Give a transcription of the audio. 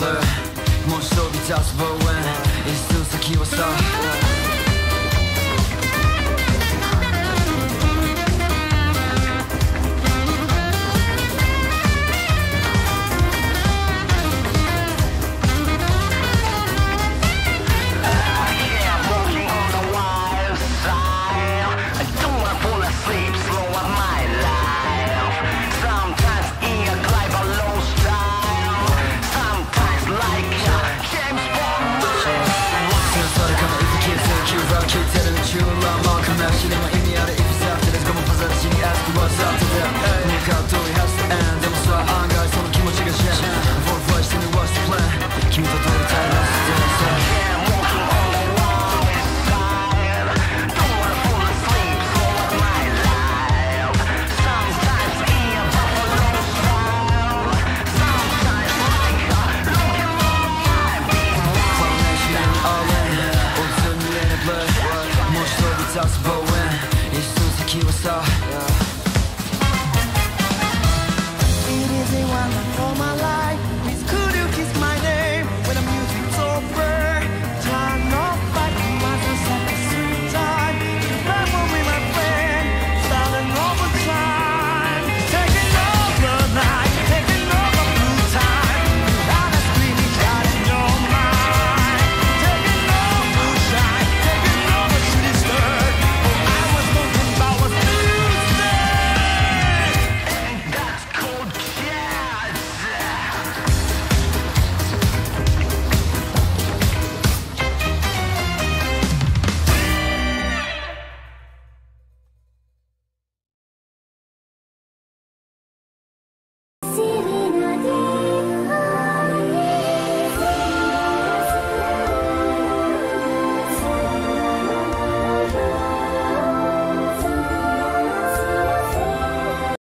blur. More so, the dust blowing. It's too secure, so. Uh. feeling like More slow, but 雑望遠一寸先はさ、yeah.